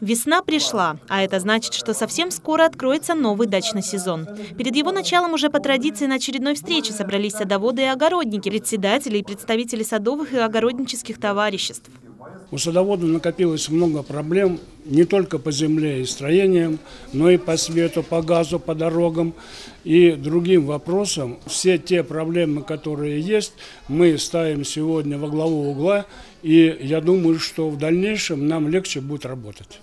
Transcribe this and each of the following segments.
Весна пришла, а это значит, что совсем скоро откроется новый дачный сезон. Перед его началом уже по традиции на очередной встрече собрались садоводы и огородники, председатели и представители садовых и огороднических товариществ. У садоводов накопилось много проблем не только по земле и строениям, но и по свету, по газу, по дорогам и другим вопросам. Все те проблемы, которые есть, мы ставим сегодня во главу угла, и я думаю, что в дальнейшем нам легче будет работать.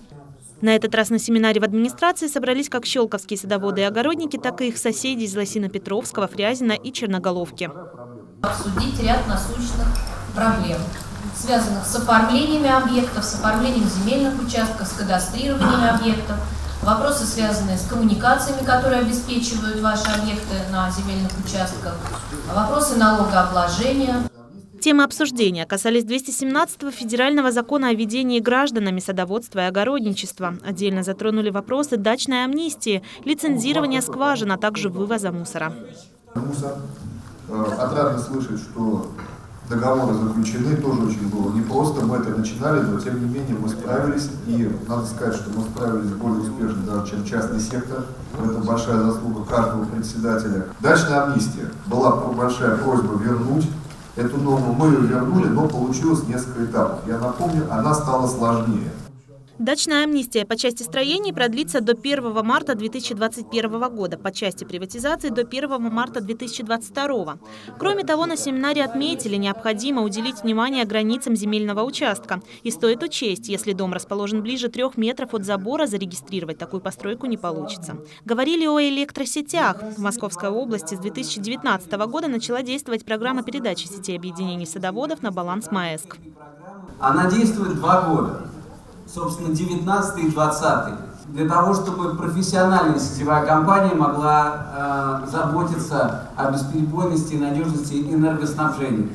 На этот раз на семинаре в администрации собрались как щелковские садоводы и огородники, так и их соседи из Лосино-Петровского, Фрязина и Черноголовки. Обсудить ряд насущных проблем связанных с оформлениями объектов, с оформлением земельных участков, с кадастрированием объектов, вопросы, связанные с коммуникациями, которые обеспечивают ваши объекты на земельных участках, вопросы налогообложения. Темы обсуждения касались 217-го федерального закона о ведении гражданами садоводства и огородничества. Отдельно затронули вопросы дачной амнистии, лицензирования скважин, а также вывоза мусора. Мусор. Э, отрадно слышать, что договоры заключены, тоже очень было непросто, мы это начинали, но тем не менее мы справились, и надо сказать, что мы справились более успешно даже, чем частный сектор, это большая заслуга каждого председателя. Дачная амнистия. Была большая просьба вернуть эту норму, мы ее вернули, но получилось несколько этапов. Я напомню, она стала сложнее. Дачная амнистия по части строений продлится до 1 марта 2021 года, по части приватизации до 1 марта 2022. Кроме того, на семинаре отметили, необходимо уделить внимание границам земельного участка. И стоит учесть, если дом расположен ближе трех метров от забора, зарегистрировать такую постройку не получится. Говорили о электросетях. В Московской области с 2019 года начала действовать программа передачи сетей объединений садоводов на баланс МАЭСК. Она действует два года собственно, 19 и 20 для того, чтобы профессиональная сетевая компания могла э, заботиться о бесперебойности и надежности энергоснабжения.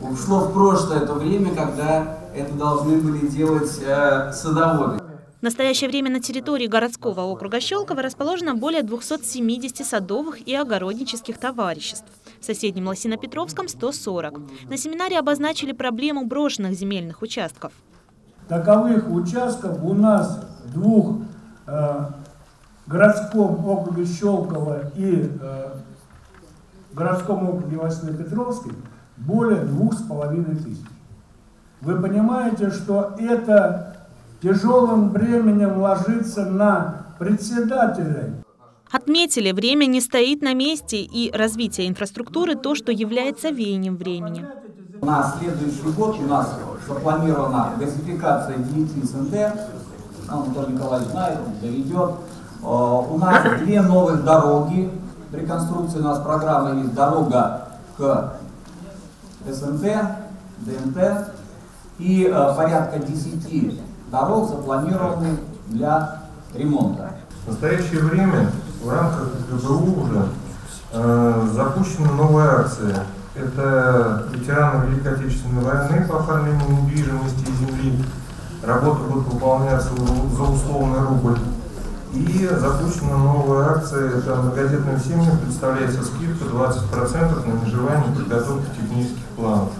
Ушло в прошлое то время, когда это должны были делать э, садоводы. В настоящее время на территории городского округа Щелково расположено более 270 садовых и огороднических товариществ. В соседнем Лосино-Петровском – 140. На семинаре обозначили проблему брошенных земельных участков. Таковых участков у нас двух э, городском округе Щелково и э, городском округе Васильно-Петровский более двух с половиной тысяч. Вы понимаете, что это тяжелым бременем ложится на председателя. Отметили, время не стоит на месте и развитие инфраструктуры то, что является веянием времени. На следующий год у нас запланирована газификация 9 СНТ. Анатолий Николаевич знает, он доведет. Э, у нас две новых дороги. Реконструкция у нас программа есть дорога к СНТ, ДНТ. И э, порядка 10 дорог запланированы для ремонта. В настоящее время в рамках ГБУ уже э, запущена новая акция это ветераны Великой Отечественной войны по оформлению недвижимости и земли. Работа будет выполняться за условный рубль. И запущена новая акция, это многодетным семьям представляется скидка 20% на межевание и подготовку технических планов.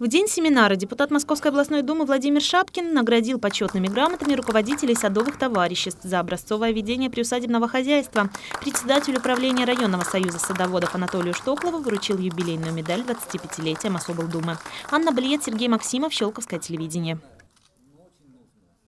В день семинара депутат Московской областной думы Владимир Шапкин наградил почетными грамотами руководителей садовых товариществ за образцовое ведение приусадебного хозяйства. Председатель управления районного союза садоводов Анатолию Штоклову вручил юбилейную медаль 25-летия Мособлдумы. Анна Блиет, Сергей Максимов, Щелковское телевидение.